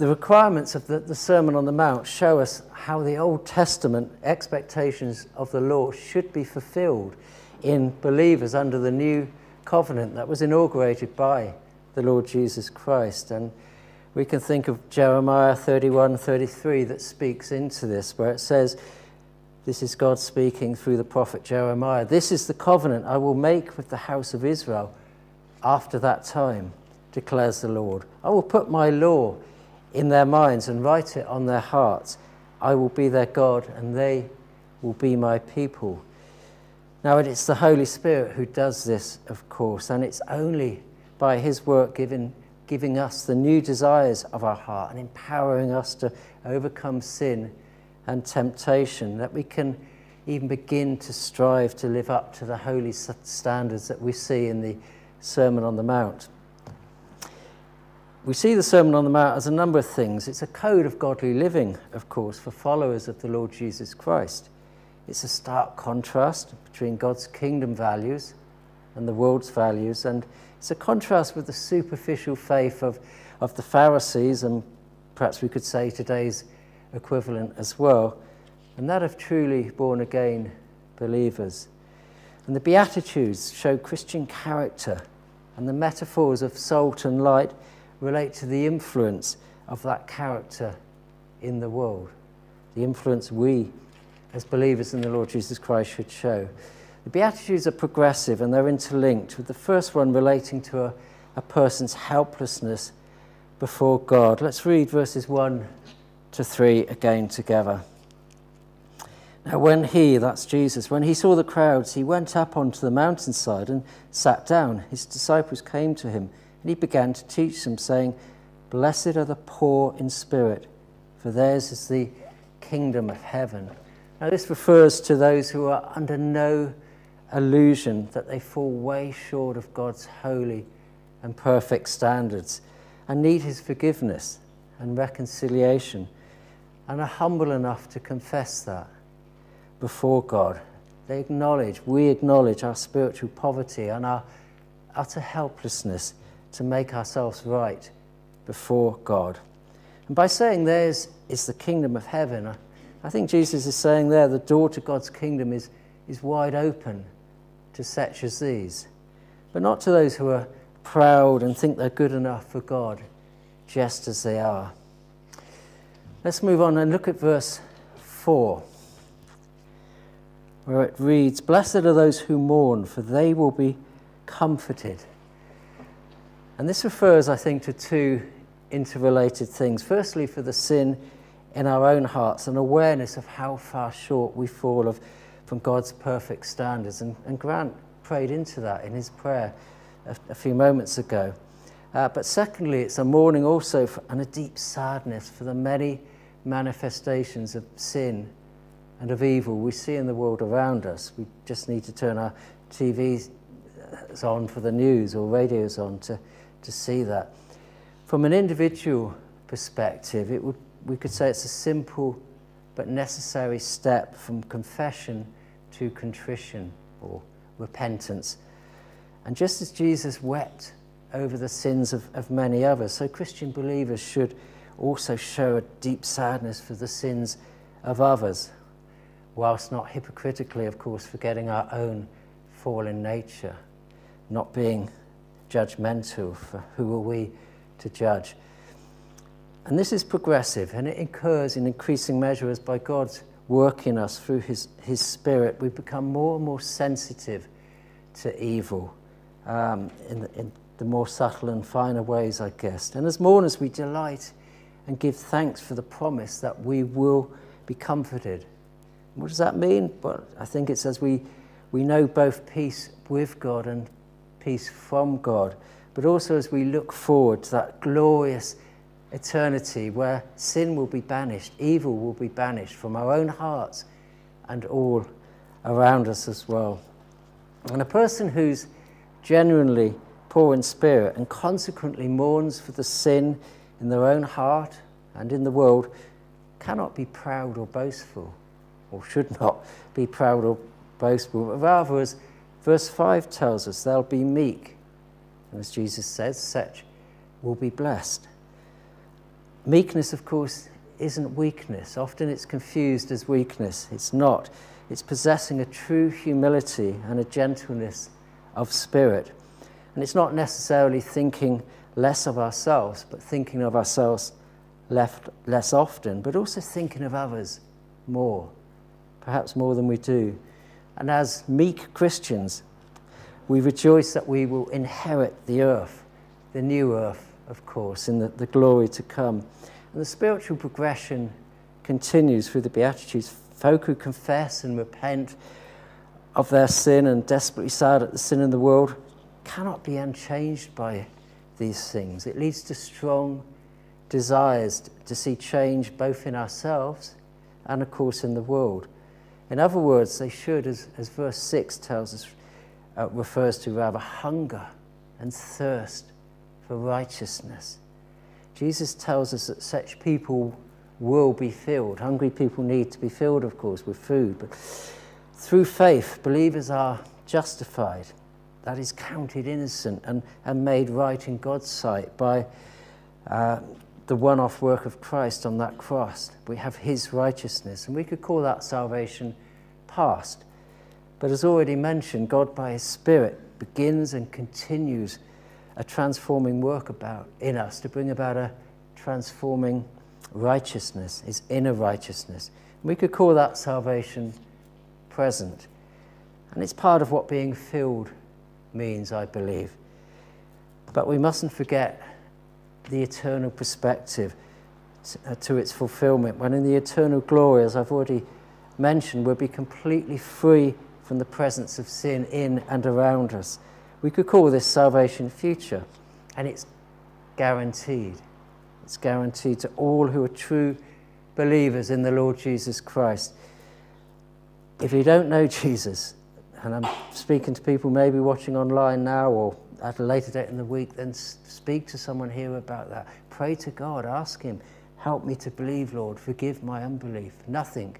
the requirements of the, the Sermon on the Mount show us how the Old Testament expectations of the law should be fulfilled in believers under the new covenant that was inaugurated by the Lord Jesus Christ. And we can think of Jeremiah 31 33 that speaks into this, where it says, This is God speaking through the prophet Jeremiah. This is the covenant I will make with the house of Israel after that time, declares the Lord. I will put my law in their minds and write it on their hearts. I will be their God, and they will be my people. Now, it's the Holy Spirit who does this, of course, and it's only by His work giving, giving us the new desires of our heart and empowering us to overcome sin and temptation that we can even begin to strive to live up to the holy standards that we see in the Sermon on the Mount. We see the Sermon on the Mount as a number of things. It's a code of godly living, of course, for followers of the Lord Jesus Christ. It's a stark contrast between God's kingdom values and the world's values, and it's a contrast with the superficial faith of, of the Pharisees, and perhaps we could say today's equivalent as well, and that of truly born again believers. And the Beatitudes show Christian character, and the metaphors of salt and light relate to the influence of that character in the world, the influence we as believers in the Lord Jesus Christ should show. The Beatitudes are progressive and they're interlinked, with the first one relating to a, a person's helplessness before God. Let's read verses 1 to 3 again together. Now, when he, that's Jesus, when he saw the crowds, he went up onto the mountainside and sat down. His disciples came to him and he began to teach them, saying, Blessed are the poor in spirit, for theirs is the kingdom of heaven. Now, this refers to those who are under no illusion that they fall way short of God's holy and perfect standards and need his forgiveness and reconciliation and are humble enough to confess that before God. They acknowledge, we acknowledge our spiritual poverty and our utter helplessness to make ourselves right before God. And by saying theirs is the kingdom of heaven, I think Jesus is saying there the door to God's kingdom is, is wide open to such as these, but not to those who are proud and think they're good enough for God, just as they are. Let's move on and look at verse 4, where it reads Blessed are those who mourn, for they will be comforted. And this refers, I think, to two interrelated things. Firstly, for the sin in our own hearts, an awareness of how far short we fall of, from God's perfect standards. And, and Grant prayed into that in his prayer a, a few moments ago. Uh, but secondly, it's a mourning also for, and a deep sadness for the many manifestations of sin and of evil we see in the world around us. We just need to turn our TVs on for the news or radios on to to see that. From an individual perspective, it would, we could say it's a simple but necessary step from confession to contrition or repentance. And just as Jesus wept over the sins of, of many others, so Christian believers should also show a deep sadness for the sins of others, whilst not hypocritically, of course, forgetting our own fallen nature, not being judgmental. For who are we to judge? And this is progressive, and it occurs in increasing measure as by God's work in us through his, his Spirit, we become more and more sensitive to evil um, in, the, in the more subtle and finer ways, I guess. And as mourners, we delight and give thanks for the promise that we will be comforted. What does that mean? Well, I think it says we, we know both peace with God and peace from God, but also as we look forward to that glorious eternity where sin will be banished, evil will be banished from our own hearts and all around us as well. And a person who's genuinely poor in spirit and consequently mourns for the sin in their own heart and in the world cannot be proud or boastful, or should not be proud or boastful, but rather as Verse 5 tells us they'll be meek. And as Jesus says, such will be blessed. Meekness, of course, isn't weakness. Often it's confused as weakness. It's not. It's possessing a true humility and a gentleness of spirit. And it's not necessarily thinking less of ourselves, but thinking of ourselves left, less often, but also thinking of others more, perhaps more than we do. And as meek Christians, we rejoice that we will inherit the earth, the new earth, of course, in the, the glory to come. And the spiritual progression continues through the Beatitudes. Folk who confess and repent of their sin and desperately sad at the sin in the world cannot be unchanged by these things. It leads to strong desires to see change both in ourselves and, of course, in the world. In other words, they should, as, as verse 6 tells us, uh, refers to rather, hunger and thirst for righteousness. Jesus tells us that such people will be filled. Hungry people need to be filled, of course, with food. But through faith, believers are justified. That is counted innocent and, and made right in God's sight by uh, the one off work of Christ on that cross. We have his righteousness, and we could call that salvation past. But as already mentioned, God by his Spirit begins and continues a transforming work about in us to bring about a transforming righteousness, his inner righteousness. We could call that salvation present. And it's part of what being filled means, I believe. But we mustn't forget the eternal perspective uh, to its fulfillment, when in the eternal glory, as I've already mentioned, we'll be completely free from the presence of sin in and around us. We could call this salvation future, and it's guaranteed. It's guaranteed to all who are true believers in the Lord Jesus Christ. If you don't know Jesus, and I'm speaking to people maybe watching online now or at a later date in the week, then speak to someone here about that. Pray to God, ask Him, help me to believe, Lord, forgive my unbelief. Nothing,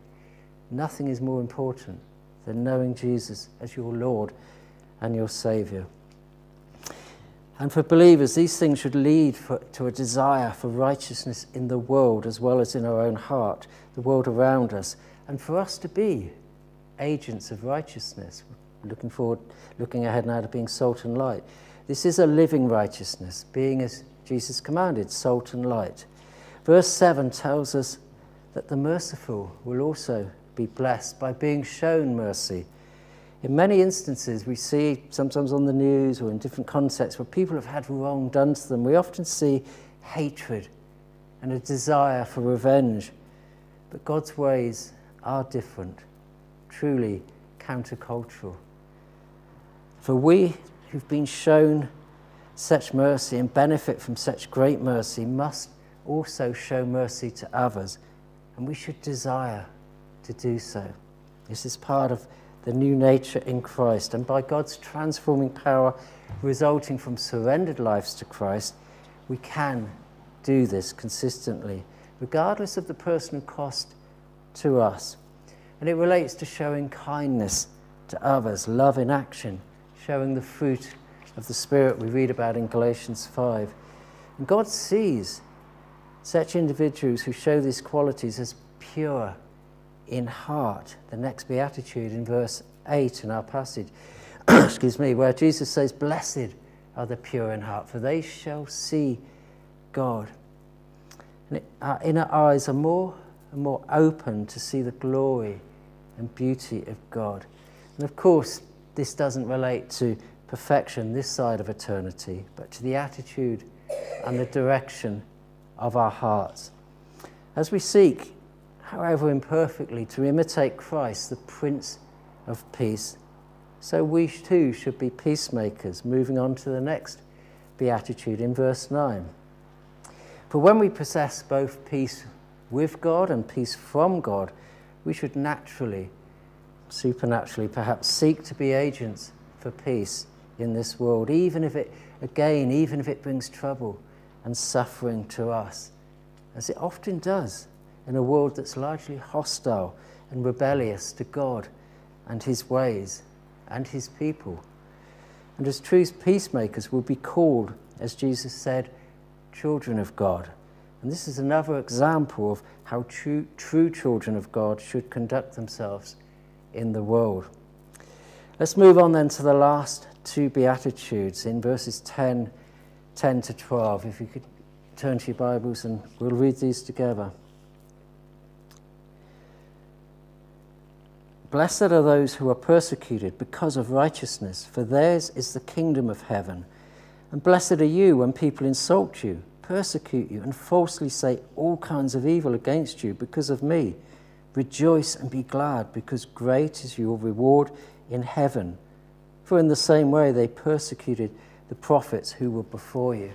nothing is more important than knowing Jesus as your Lord and your Saviour. And for believers, these things should lead for, to a desire for righteousness in the world as well as in our own heart, the world around us, and for us to be agents of righteousness. Looking forward, looking ahead now to being salt and light. This is a living righteousness, being as Jesus commanded, salt and light. Verse 7 tells us that the merciful will also be blessed by being shown mercy. In many instances, we see, sometimes on the news or in different contexts, where people have had wrong done to them, we often see hatred and a desire for revenge. But God's ways are different, truly countercultural. For we who've been shown such mercy and benefit from such great mercy must also show mercy to others, and we should desire to do so. This is part of the new nature in Christ. And by God's transforming power resulting from surrendered lives to Christ, we can do this consistently, regardless of the personal cost to us. And it relates to showing kindness to others, love in action, showing the fruit of the Spirit we read about in Galatians 5. And God sees such individuals who show these qualities as pure in heart. The next beatitude in verse 8 in our passage, excuse me, where Jesus says, Blessed are the pure in heart, for they shall see God. And it, our inner eyes are more and more open to see the glory and beauty of God. And of course, this doesn't relate to perfection this side of eternity, but to the attitude and the direction of our hearts. As we seek however imperfectly, to imitate Christ, the Prince of Peace. So we too should be peacemakers. Moving on to the next beatitude in verse 9. For when we possess both peace with God and peace from God, we should naturally, supernaturally perhaps, seek to be agents for peace in this world, even if it, again, even if it brings trouble and suffering to us, as it often does in a world that's largely hostile and rebellious to God and his ways and his people. And as true peacemakers will be called, as Jesus said, children of God. And this is another example of how true, true children of God should conduct themselves in the world. Let's move on then to the last two Beatitudes in verses 10, 10 to 12. If you could turn to your Bibles and we'll read these together. Blessed are those who are persecuted because of righteousness, for theirs is the kingdom of heaven. And blessed are you when people insult you, persecute you, and falsely say all kinds of evil against you because of me. Rejoice and be glad, because great is your reward in heaven. For in the same way they persecuted the prophets who were before you.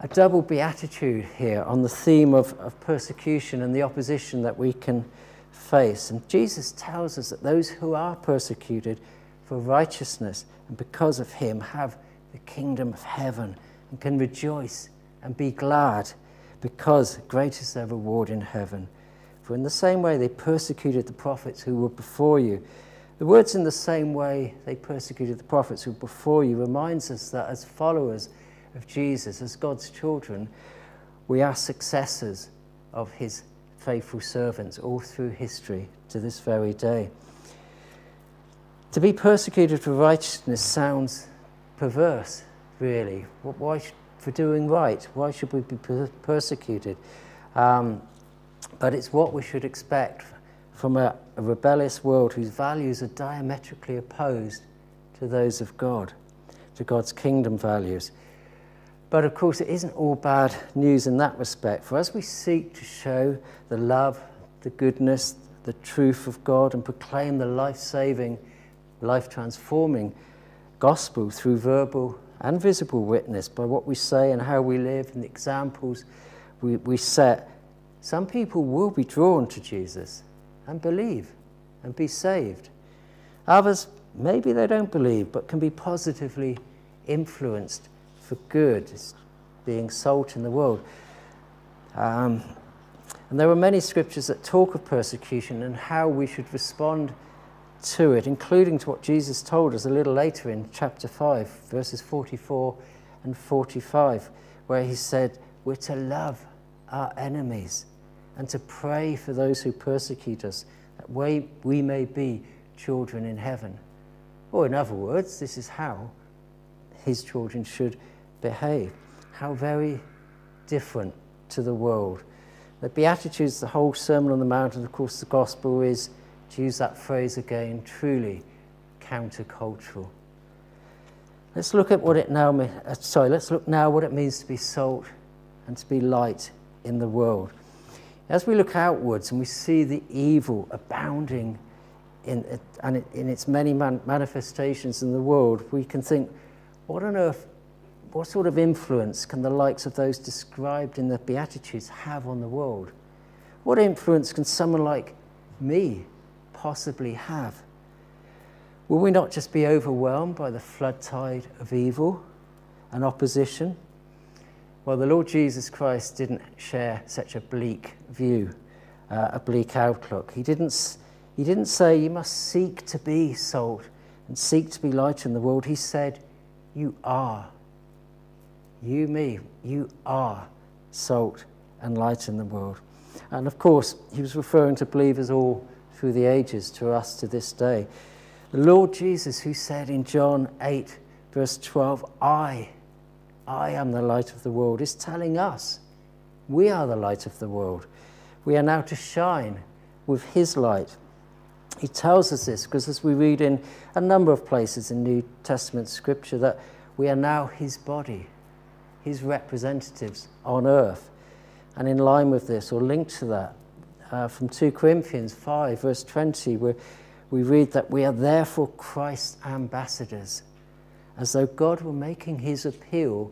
A double beatitude here on the theme of, of persecution and the opposition that we can face. And Jesus tells us that those who are persecuted for righteousness and because of him have the kingdom of heaven and can rejoice and be glad because great is their reward in heaven. In the same way they persecuted the prophets who were before you. The words in the same way they persecuted the prophets who were before you reminds us that as followers of Jesus, as God's children, we are successors of his faithful servants all through history to this very day. To be persecuted for righteousness sounds perverse, really. Why, for doing right, why should we be persecuted? Um, but it's what we should expect from a, a rebellious world whose values are diametrically opposed to those of God, to God's kingdom values. But of course, it isn't all bad news in that respect. For as we seek to show the love, the goodness, the truth of God and proclaim the life saving, life transforming gospel through verbal and visible witness by what we say and how we live and the examples we, we set, some people will be drawn to Jesus and believe and be saved. Others, maybe they don't believe, but can be positively influenced for good, being salt in the world. Um, and there are many scriptures that talk of persecution and how we should respond to it, including to what Jesus told us a little later in chapter 5, verses 44 and 45, where he said, We're to love our enemies and to pray for those who persecute us, that we, we may be children in heaven. Or, in other words, this is how his children should behave. How very different to the world. The Beatitudes, the whole Sermon on the Mount, and of course the Gospel is, to use that phrase again, truly countercultural. Let's look at what it now, uh, sorry, let's look now what it means to be salt and to be light in the world. As we look outwards and we see the evil abounding in, and in its many man, manifestations in the world, we can think, what on earth what sort of influence can the likes of those described in the Beatitudes have on the world? What influence can someone like me possibly have? Will we not just be overwhelmed by the flood tide of evil and opposition? Well, the Lord Jesus Christ didn't share such a bleak view, uh, a bleak outlook. He didn't, he didn't say you must seek to be salt and seek to be light in the world. He said, You are you, me, you are salt and light in the world. And of course, he was referring to believers all through the ages, to us to this day. The Lord Jesus, who said in John 8, verse 12, I, I am the light of the world, is telling us we are the light of the world. We are now to shine with his light. He tells us this because, as we read in a number of places in New Testament scripture, that we are now his body his representatives on earth. And in line with this, or linked to that, uh, from 2 Corinthians 5, verse 20, where we read that we are therefore Christ's ambassadors, as though God were making his appeal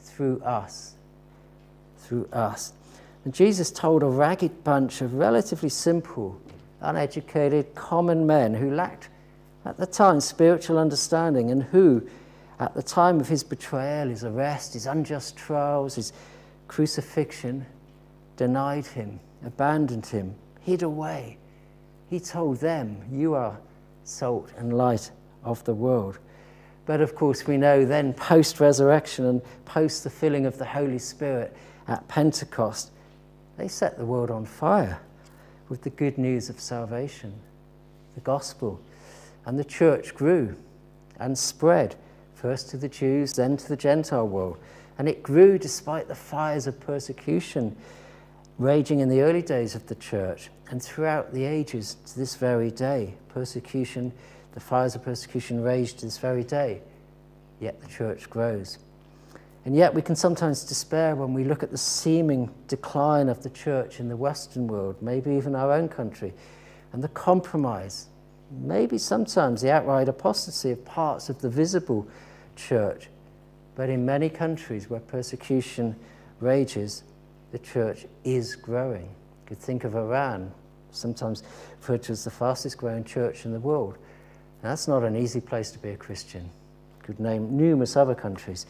through us. Through us. And Jesus told a ragged bunch of relatively simple, uneducated, common men who lacked, at the time, spiritual understanding and who, at the time of his betrayal, his arrest, his unjust trials, his crucifixion, denied him, abandoned him, hid away. He told them, You are salt and light of the world. But of course, we know then, post resurrection and post the filling of the Holy Spirit, at Pentecost, they set the world on fire with the good news of salvation, the gospel. And the church grew and spread, first to the Jews, then to the Gentile world. And it grew despite the fires of persecution raging in the early days of the church and throughout the ages to this very day. Persecution, the fires of persecution rage to this very day, yet the church grows. And yet we can sometimes despair when we look at the seeming decline of the church in the Western world, maybe even our own country, and the compromise, maybe sometimes the outright apostasy of parts of the visible church. But in many countries where persecution rages, the church is growing. You could think of Iran, sometimes referred to as the fastest growing church in the world. That's not an easy place to be a Christian. Could name numerous other countries.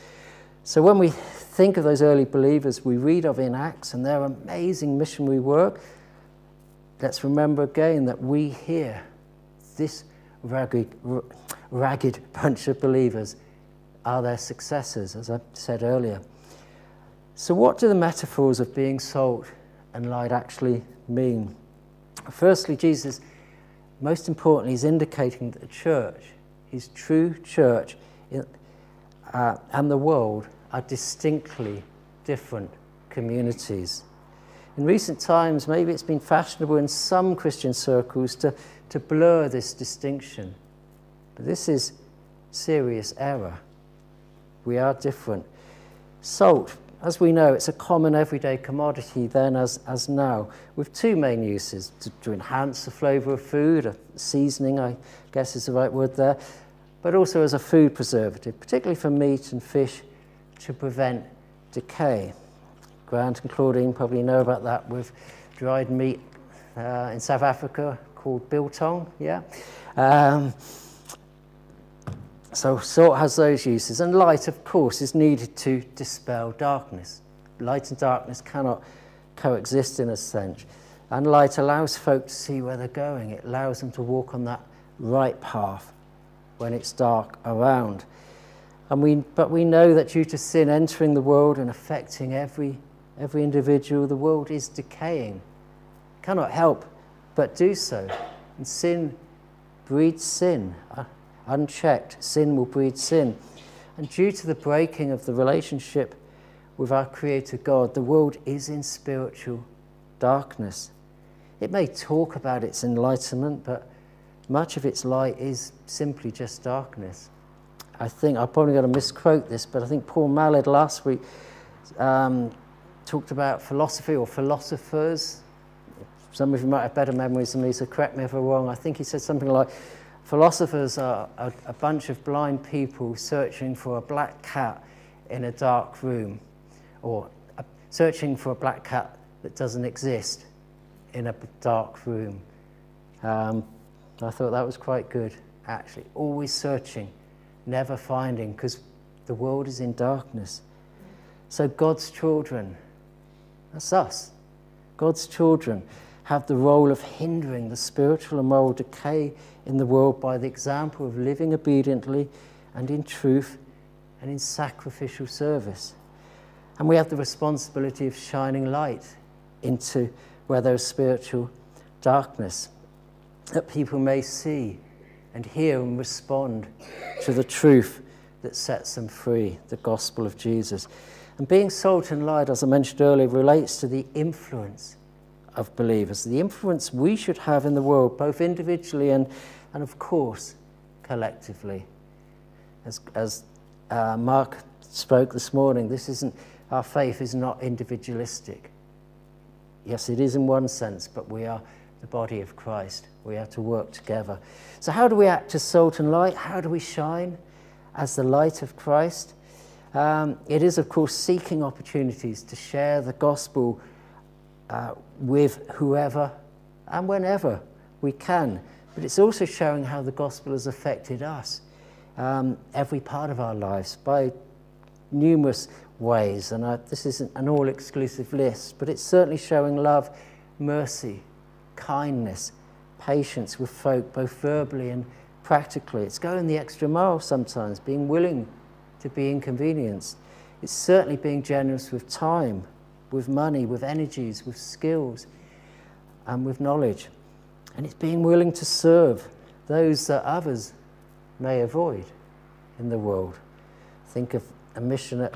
So when we think of those early believers we read of in Acts and their amazing missionary work, let's remember again that we here, this ragged, ragged bunch of believers, are their successors, as I said earlier. So, what do the metaphors of being salt and light actually mean? Firstly, Jesus, most importantly, is indicating that the church, his true church, uh, and the world are distinctly different communities. In recent times, maybe it's been fashionable in some Christian circles to, to blur this distinction. But this is serious error. We are different. Salt, as we know, it's a common everyday commodity then as, as now, with two main uses to, to enhance the flavour of food, seasoning, I guess is the right word there, but also as a food preservative, particularly for meat and fish to prevent decay. Grant and Claudine probably know about that with dried meat uh, in South Africa called biltong, yeah? Um, so salt has those uses, and light, of course, is needed to dispel darkness. Light and darkness cannot coexist in a sense. And light allows folk to see where they're going. It allows them to walk on that right path when it's dark around. And we, but we know that due to sin entering the world and affecting every, every individual, the world is decaying. Cannot help but do so. And sin breeds sin. Uh, Unchecked, sin will breed sin. And due to the breaking of the relationship with our Creator God, the world is in spiritual darkness. It may talk about its enlightenment, but much of its light is simply just darkness. I think I'm probably going to misquote this, but I think Paul Mallard last week um, talked about philosophy or philosophers. Some of you might have better memories than me, so correct me if I'm wrong. I think he said something like, philosophers are a, a bunch of blind people searching for a black cat in a dark room, or a, searching for a black cat that doesn't exist in a dark room. Um, I thought that was quite good, actually. Always searching never finding because the world is in darkness. So God's children, that's us, God's children have the role of hindering the spiritual and moral decay in the world by the example of living obediently and in truth and in sacrificial service. And we have the responsibility of shining light into where there's spiritual darkness, that people may see and hear and respond to the truth that sets them free, the gospel of Jesus. And being salt and light, as I mentioned earlier, relates to the influence of believers, the influence we should have in the world, both individually and, and of course, collectively. As, as uh, Mark spoke this morning, this isn't, our faith is not individualistic. Yes, it is in one sense, but we are the body of Christ. We have to work together. So, how do we act as salt and light? How do we shine as the light of Christ? Um, it is, of course, seeking opportunities to share the gospel uh, with whoever and whenever we can. But it's also showing how the gospel has affected us, um, every part of our lives, by numerous ways. And I, this isn't an all exclusive list, but it's certainly showing love, mercy, kindness, patience with folk, both verbally and practically. It's going the extra mile sometimes, being willing to be inconvenienced. It's certainly being generous with time with money, with energies, with skills, and with knowledge. And it's being willing to serve those that others may avoid in the world. Think of a mission at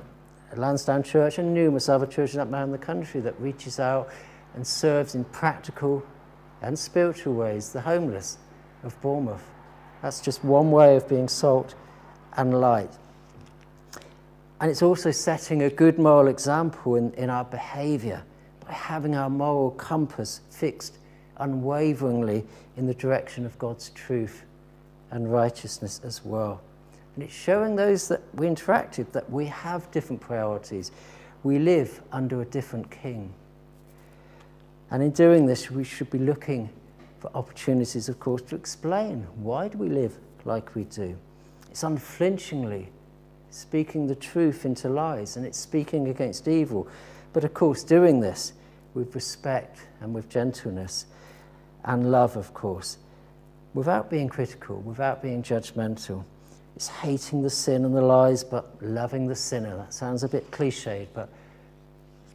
Lansdowne Church and numerous other churches up around the country that reaches out and serves in practical and spiritual ways the homeless of Bournemouth. That's just one way of being salt and light. And it's also setting a good moral example in, in our behaviour by having our moral compass fixed unwaveringly in the direction of God's truth and righteousness as well. And it's showing those that we interact with that we have different priorities. We live under a different king. And in doing this, we should be looking for opportunities, of course, to explain why do we live like we do. It's unflinchingly speaking the truth into lies, and it's speaking against evil. But of course, doing this with respect and with gentleness and love, of course, without being critical, without being judgmental. It's hating the sin and the lies, but loving the sinner. That sounds a bit cliched, but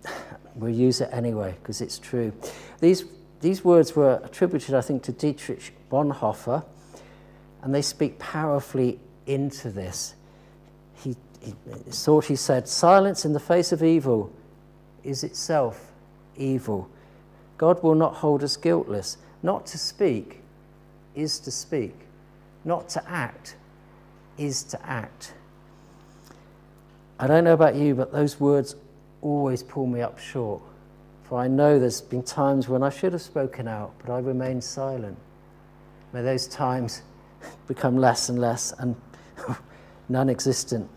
we'll use it anyway because it's true. These, these words were attributed, I think, to Dietrich Bonhoeffer, and they speak powerfully into this. He, he thought he said, Silence in the face of evil is itself evil. God will not hold us guiltless. Not to speak is to speak, not to act is to act. I don't know about you, but those words always pull me up short. For I know there's been times when I should have spoken out, but I remained silent. May those times become less and less and non existent.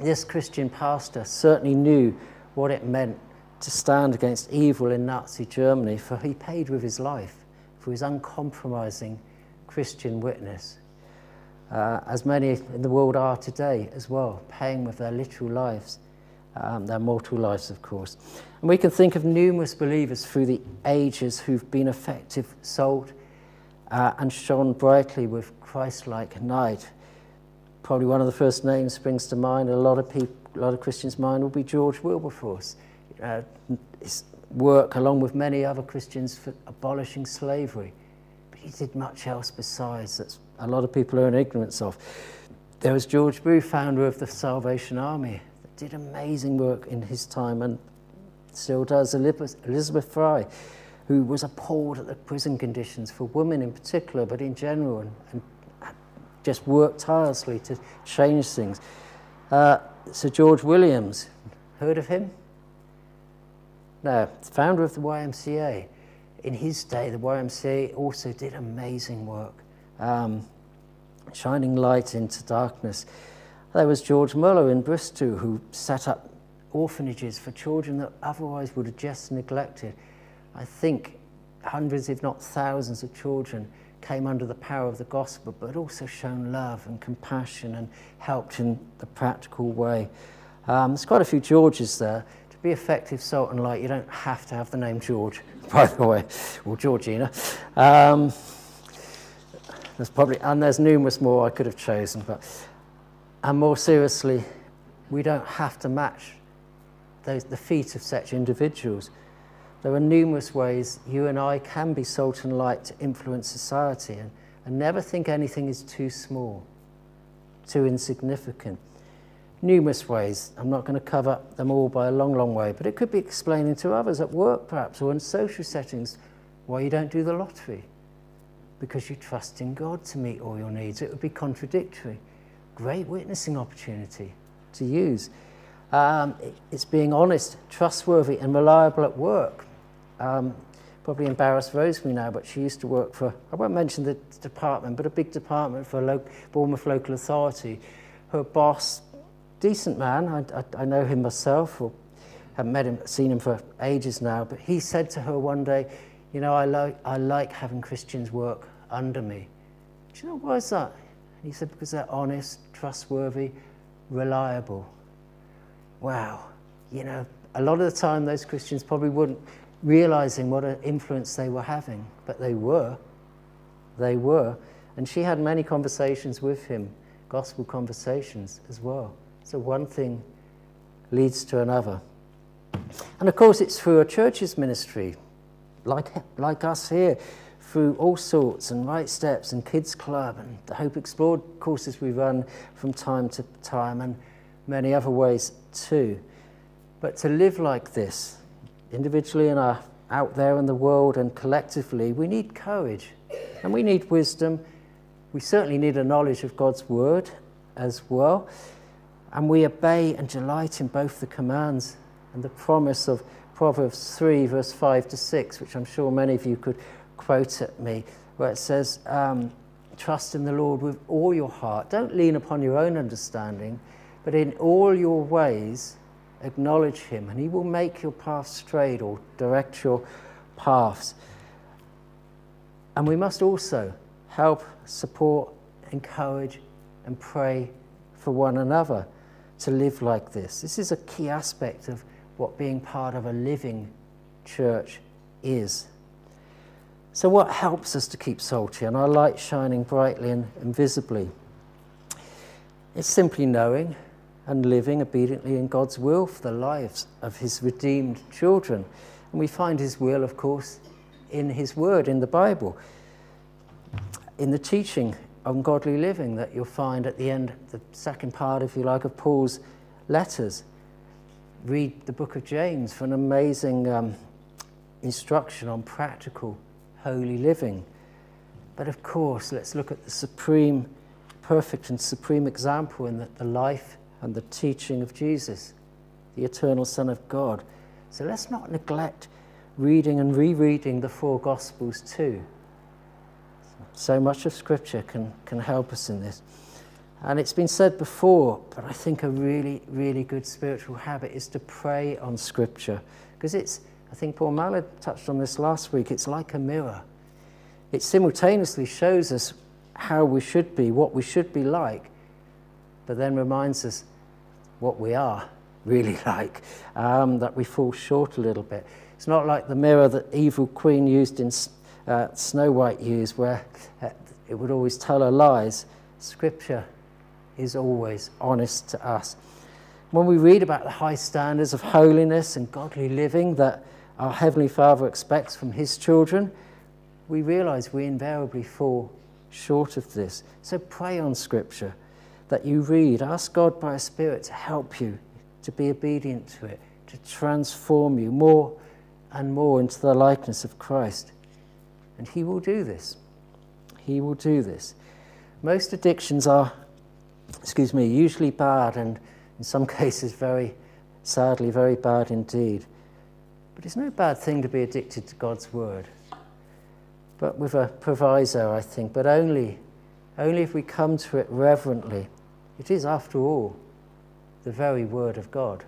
This Christian pastor certainly knew what it meant to stand against evil in Nazi Germany, for he paid with his life for his uncompromising Christian witness. Uh, as many in the world are today as well, paying with their literal lives, um, their mortal lives, of course. And we can think of numerous believers through the ages who've been effective sold, uh, and shone brightly with Christ like light. Probably one of the first names springs to mind, a lot of people, a lot of Christians' mind will be George Wilberforce. Uh, his work, along with many other Christians, for abolishing slavery. But he did much else besides that a lot of people are in ignorance of. There was George Brew, founder of the Salvation Army, that did amazing work in his time and still does. Elizabeth Fry, who was appalled at the prison conditions for women in particular, but in general, and, and just worked tirelessly to change things. Uh, Sir George Williams, heard of him? No, founder of the YMCA. In his day, the YMCA also did amazing work, um, shining light into darkness. There was George Muller in Bristol who set up orphanages for children that otherwise would have just neglected. I think hundreds, if not thousands, of children came under the power of the gospel, but also shown love and compassion and helped in the practical way. Um, there's quite a few Georges there To be effective salt and light, you don't have to have the name George, by the way, or Georgina. Um, there's probably, and there's numerous more I could have chosen, but, and more seriously, we don't have to match those, the feet of such individuals. There are numerous ways you and I can be salt and light to influence society and, and never think anything is too small, too insignificant numerous ways. I'm not going to cover them all by a long, long way, but it could be explaining to others at work, perhaps, or in social settings, why you don't do the lottery. Because you trust in God to meet all your needs. It would be contradictory. Great witnessing opportunity to use. Um, it's being honest, trustworthy, and reliable at work. Um, probably embarrass Rosemary now, but she used to work for, I won't mention the department, but a big department for lo- Bournemouth local authority. Her boss decent man. I, I, I know him myself, or haven't met him, seen him for ages now. But he said to her one day, "You know, I like I like having Christians work under me." Do you know why is that? And he said, "Because they're honest, trustworthy, reliable." Wow, you know, a lot of the time those Christians probably wouldn't realizing what an influence they were having, but they were. They were. And she had many conversations with him, gospel conversations as well. So one thing leads to another. And of course, it's through a church's ministry, like, like us here, through all sorts and Right Steps and Kids Club and the Hope Explored courses we run from time to time and many other ways too. But to live like this, individually and our, out there in the world and collectively, we need courage and we need wisdom. We certainly need a knowledge of God's word as well. And we obey and delight in both the commands and the promise of Proverbs 3, verse 5 to 6, which I'm sure many of you could quote at me, where it says, um, Trust in the Lord with all your heart. Don't lean upon your own understanding, but in all your ways acknowledge Him, and He will make your path straight or direct your paths. And we must also help, support, encourage, and pray for one another to live like this. This is a key aspect of what being part of a living church is. So, what helps us to keep salty and our light shining brightly and, invisibly? It's simply knowing and living obediently in God's will for the lives of His redeemed children. And we find His will, of course, in His Word, in the Bible, in the teaching on godly living that you'll find at the end, the second part, if you like, of Paul's letters. Read the book of James for an amazing um, instruction on practical holy living. But of course, let's look at the supreme, perfect, and supreme example in the, the life and the teaching of Jesus, the eternal Son of God. So let's not neglect reading and rereading the four Gospels too. So much of Scripture can, can help us in this. And it's been said before, but I think a really, really good spiritual habit is to pray on Scripture. Because it's, I think Paul Mallard touched on this last week, it's like a mirror. It simultaneously shows us how we should be, what we should be like, but then reminds us what we are really like, um, that we fall short a little bit. It's not like the mirror that evil queen used in uh, Snow White used, where uh, it would always tell her lies. Scripture is always honest to us. When we read about the high standards of holiness and godly living that our Heavenly Father expects from His children, we realize we invariably fall short of this. So pray on Scripture that you read. Ask God by a Spirit to help you, to be obedient to it, to transform you more and more into the likeness of Christ. And He will do this. He will do this. Most addictions are, excuse me, usually bad and in some cases very, sadly, very bad indeed. But it's no bad thing to be addicted to God's Word. But with a proviso, I think, but only, only if we come to it reverently it is, after all, the very Word of God.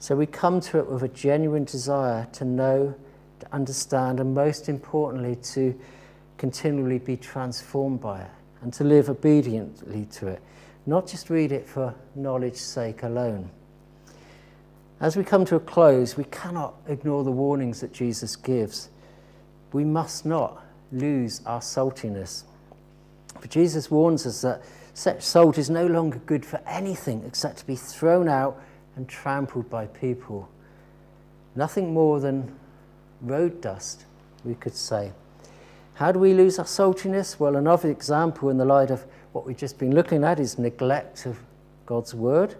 So we come to it with a genuine desire to know, to understand, and most importantly, to continually be transformed by it and to live obediently to it, not just read it for knowledge's sake alone. As we come to a close, we cannot ignore the warnings that Jesus gives. We must not lose our saltiness. For Jesus warns us that such salt is no longer good for anything except to be thrown out and trampled by people. Nothing more than road dust, we could say. How do we lose our saltiness? Well, another example in the light of what we've just been looking at is neglect of God's word.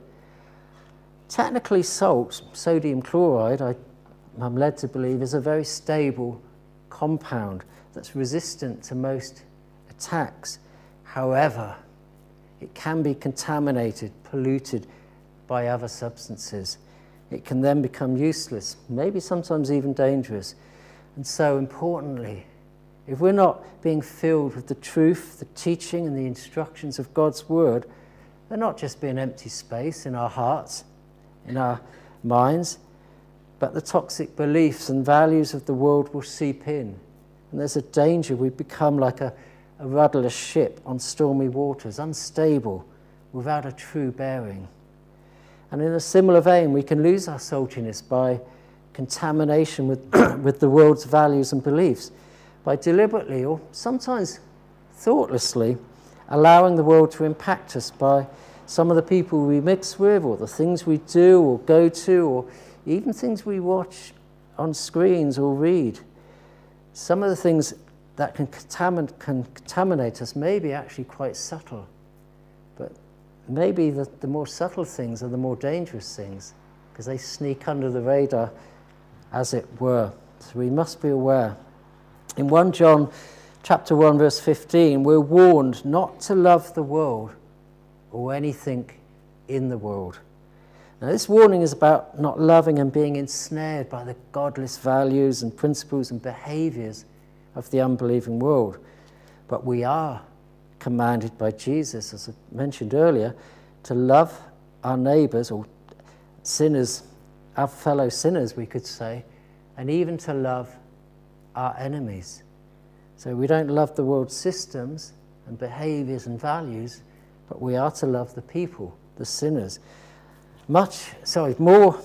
Technically, salt, sodium chloride, I, I'm led to believe, is a very stable compound that's resistant to most attacks. However, it can be contaminated, polluted by other substances. It can then become useless, maybe sometimes even dangerous. And so, importantly, if we're not being filled with the truth, the teaching, and the instructions of God's Word, they're not just being empty space in our hearts, in our minds, but the toxic beliefs and values of the world will seep in. And there's a danger we become like a a rudderless ship on stormy waters, unstable, without a true bearing. And in a similar vein, we can lose our saltiness by contamination with, with the world's values and beliefs, by deliberately or sometimes thoughtlessly allowing the world to impact us by some of the people we mix with, or the things we do or go to, or even things we watch on screens or read. Some of the things that can, contamin- can contaminate us may be actually quite subtle, but maybe the, the more subtle things are the more dangerous things because they sneak under the radar, as it were. So we must be aware. In 1 John chapter 1 verse 15, we're warned not to love the world or anything in the world. Now, this warning is about not loving and being ensnared by the godless values and principles and behaviors of the unbelieving world. But we are commanded by Jesus, as I mentioned earlier, to love our neighbours or sinners, our fellow sinners, we could say, and even to love our enemies. So we don't love the world's systems and behaviors and values, but we are to love the people, the sinners. Much, sorry, more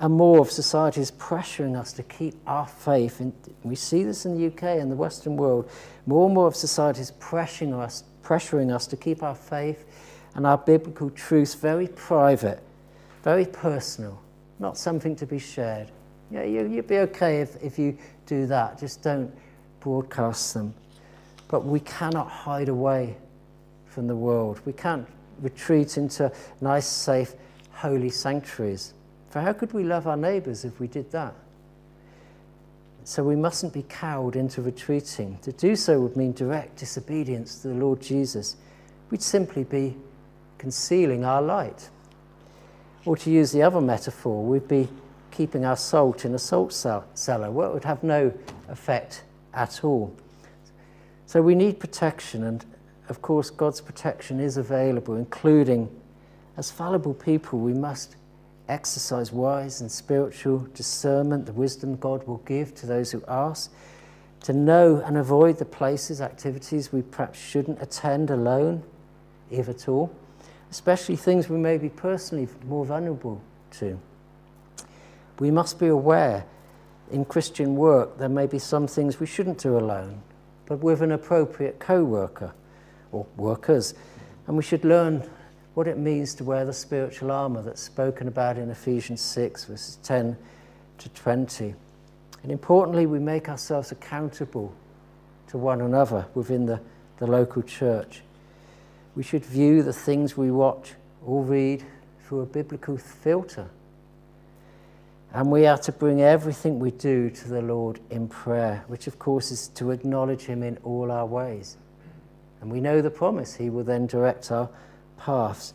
and more of society is pressuring us to keep our faith. And we see this in the UK and the Western world. More and more of society is pressuring us, pressuring us to keep our faith and our biblical truths very private, very personal, not something to be shared. Yeah, you, you'd be okay if, if you do that. Just don't broadcast them. But we cannot hide away from the world. We can't retreat into nice, safe, holy sanctuaries. For how could we love our neighbours if we did that? So we mustn't be cowed into retreating. To do so would mean direct disobedience to the Lord Jesus. We'd simply be concealing our light. Or to use the other metaphor, we'd be keeping our salt in a salt cellar where it would have no effect at all. So we need protection, and of course, God's protection is available, including as fallible people, we must exercise wise and spiritual discernment, the wisdom God will give to those who ask, to know and avoid the places, activities we perhaps shouldn't attend alone, if at all, especially things we may be personally more vulnerable to. We must be aware in Christian work there may be some things we shouldn't do alone, but with an appropriate co worker or workers. And we should learn what it means to wear the spiritual armour that's spoken about in Ephesians 6, verses 10 to 20. And importantly, we make ourselves accountable to one another within the, the local church. We should view the things we watch or read through a biblical filter. And we are to bring everything we do to the Lord in prayer, which of course is to acknowledge Him in all our ways. And we know the promise, He will then direct our paths.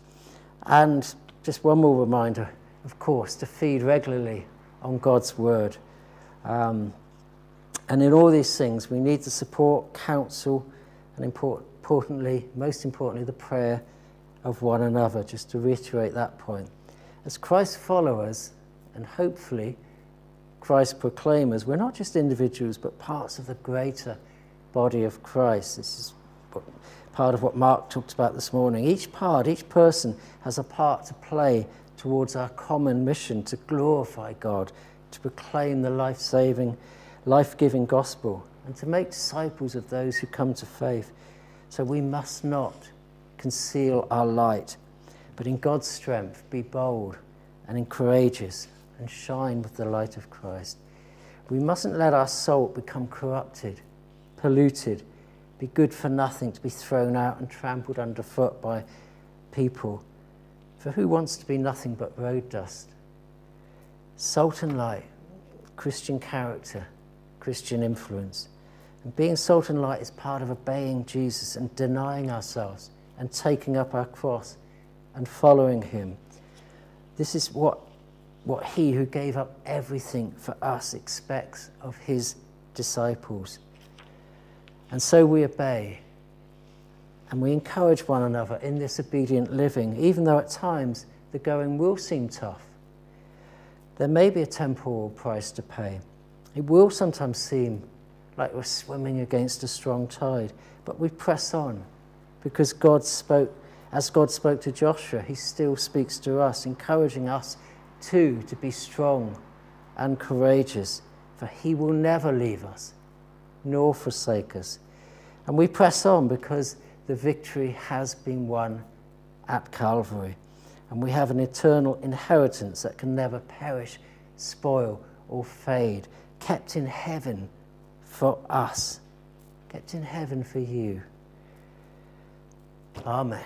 And just one more reminder, of course, to feed regularly on God's word. Um, and in all these things, we need the support, counsel, and importantly, most importantly, the prayer of one another, just to reiterate that point. As Christ followers, and hopefully Christ proclaimers, we're not just individuals, but parts of the greater body of Christ. This is part of what Mark talked about this morning. Each part, each person has a part to play towards our common mission to glorify God, to proclaim the life saving, life giving gospel, and to make disciples of those who come to faith. So we must not conceal our light, but in God's strength be bold and courageous and shine with the light of Christ. We mustn't let our salt become corrupted, polluted, be good for nothing to be thrown out and trampled underfoot by people. For who wants to be nothing but road dust? Salt and light, Christian character, Christian influence. And being salt and light is part of obeying Jesus and denying ourselves and taking up our cross and following him. This is what, what he who gave up everything for us expects of his disciples. And so we obey. And we encourage one another in this obedient living, even though at times the going will seem tough. There may be a temporal price to pay. It will sometimes seem like we're swimming against a strong tide, but we press on because God spoke, as God spoke to Joshua, He still speaks to us, encouraging us too to be strong and courageous, for He will never leave us nor forsake us. And we press on because the victory has been won at Calvary. And we have an eternal inheritance that can never perish, spoil, or fade, kept in heaven for us, kept in heaven for you. Amen.